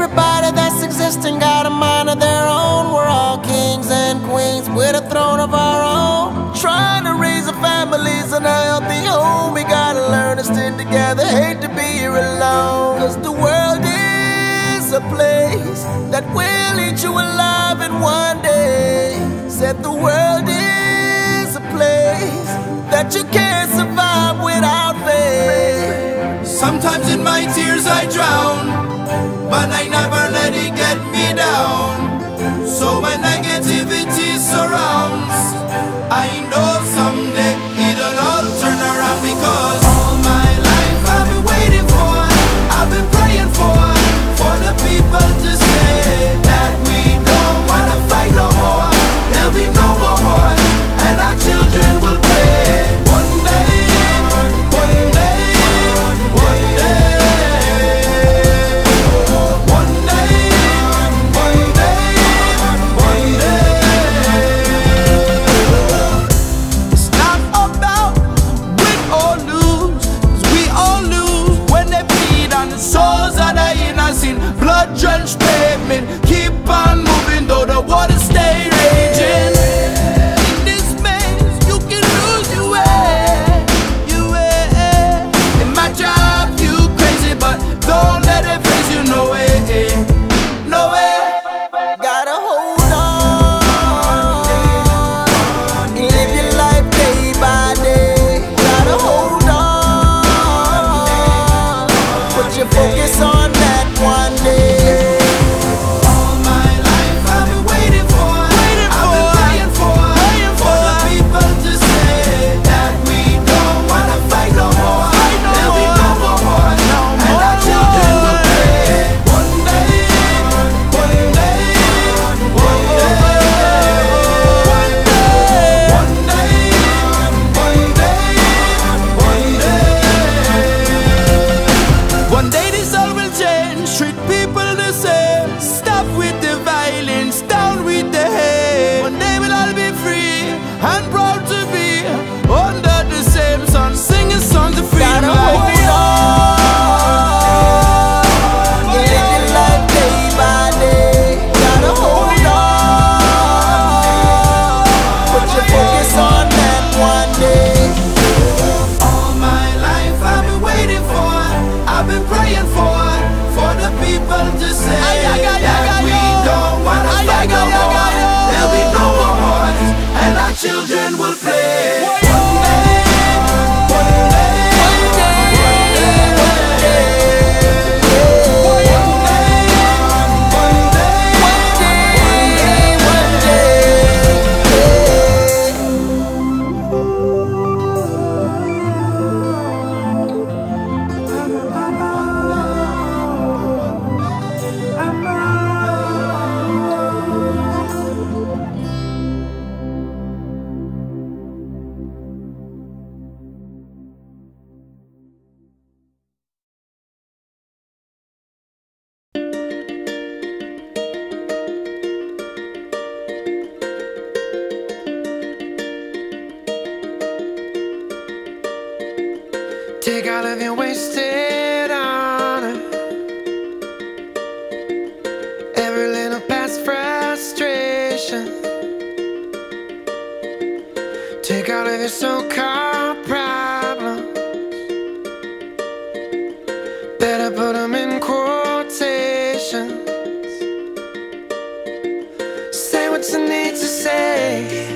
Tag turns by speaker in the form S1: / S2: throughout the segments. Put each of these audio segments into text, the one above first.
S1: everybody that's existing got a a place that will eat you alive in one day. Said the world is a place that you can't survive without faith.
S2: Sometimes in my tears I drown.
S3: Take all of your wasted honor. Every little past frustration. Take all of your so-called problems. Better put them in quotations. Say what you need to say.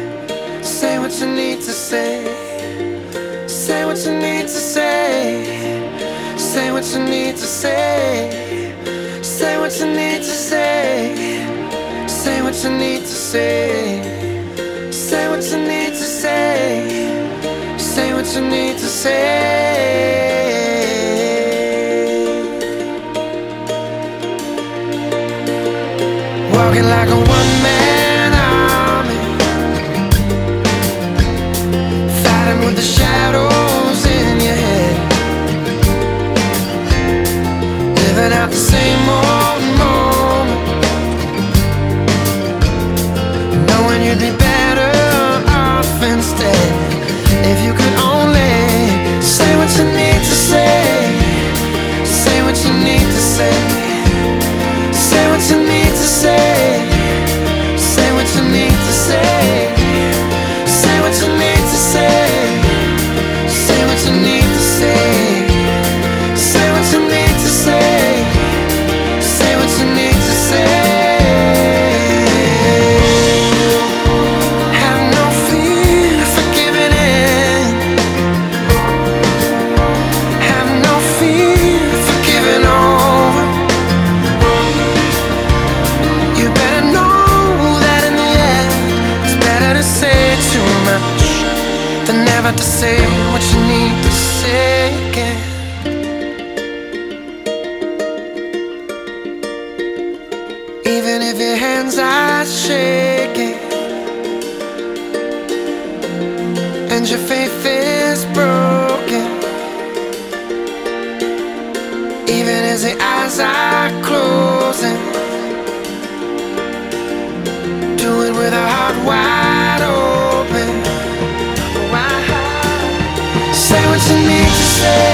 S3: Say what you need to say. what you need to say. Say what you need to say. Say what you need to say. Say what you need to say. Say what you need to say. Walking like a one-man army Fighting with the shadows living out the same old Say what you need to say again. Even if your hands are shaking and your faith is broken, even as the eyes are say.